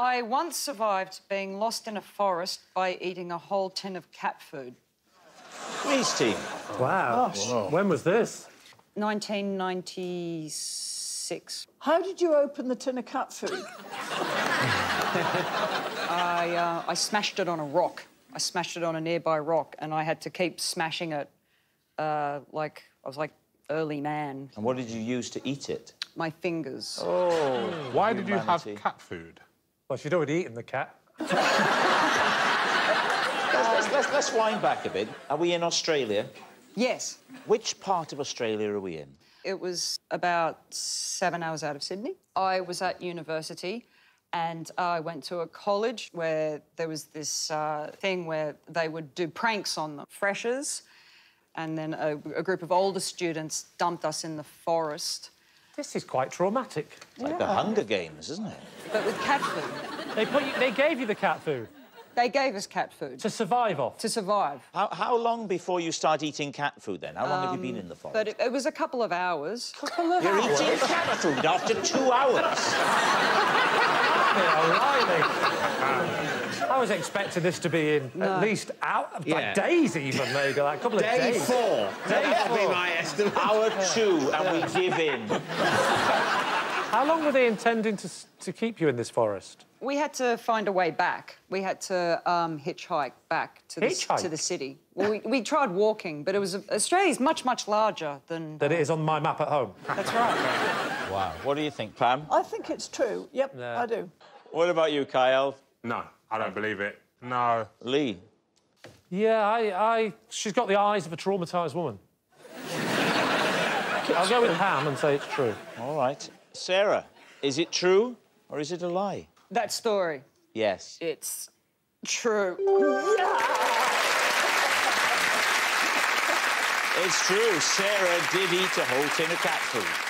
I once survived being lost in a forest by eating a whole tin of cat food. Reese team. Wow. When was this? 1996. How did you open the tin of cat food? I, uh, I smashed it on a rock. I smashed it on a nearby rock, and I had to keep smashing it uh, like I was like early man. And what did you use to eat it? My fingers. Oh. Why did you have cat food? Well, she'd already eaten the cat. Let's, let's, let's, let's wind back a bit. Are we in Australia? Yes, Which part of Australia are we in? it was about seven hours out of Sydney. I was at university. And I went to a college where there was this uh, thing where they would do pranks on the freshers, and then a, a group of older students dumped us in the forest, This is quite traumatic. It's like the Hunger Games, isn't it? but with cat food. They put you, they gave you the cat food They gave us cat food to survive off. to survive. How, how long before you start eating cat food then? How long have you been um, in the forest? But it, it was a couple of hours. You're eating cat food after two hours. I was expecting this to be in at least out, Yeah. like days even, maybe, like a couple of days. Day days. four. That would be my estimate. Hour two, and we give in. How long were they intending to, to keep you in this forest? We had to find a way back. We had to um, hitchhike back to the, s- to the city. Well, we, we tried walking, but it was Australia's much much larger than. That it is on my map at home. That's right. Wow. What do you think, Pam? I think it's true. Yep, Yeah. I do. What about you, Kiell? No, I don't believe it. No. Lee? Yeah, I, I. She's got the eyes of a traumatised woman. I'll go with Pam and say it's true. All right. Sarah, is it true or is it a lie? That story. Yes. It's true. It's true. Sarah did eat a whole tin of cat food.